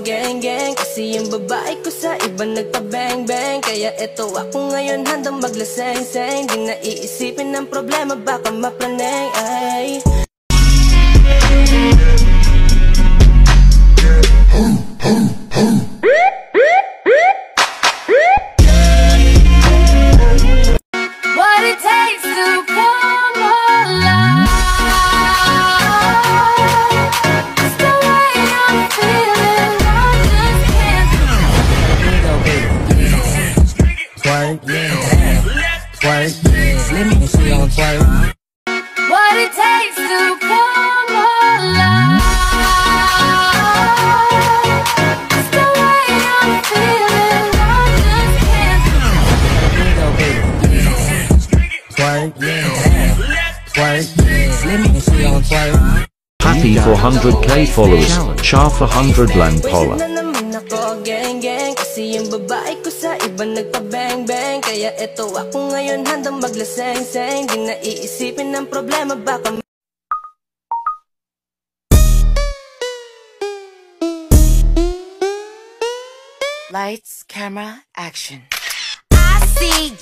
mag-geng-geng Kasi yung babae ko sa iba nagpa-bang-bang Kaya eto ako ngayon handang maglaseng-seng Di na ang problema baka mapraneng ay. Twerk, yeah. Twerk, yeah. Let me see on twerk. What it takes to come alive. It's the way I'm feeling. I just can't. Twerk, yeah. Twerk, yeah. Let me see on twerk. Happy 400k followers, Char for 100 Land Wasted Kasi yung babae ko sa iba nagpa-bang bang Kaya eto ako ngayon handang maglaseng-seng Di na iisipin ng problema baka Lights, camera, action. I see